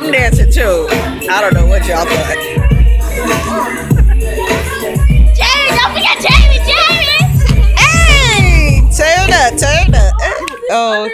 I'm dancing too. I don't know what y'all thought. Jamie, don't forget Jamie, Jamie. Hey, turn up, turn up. Oh,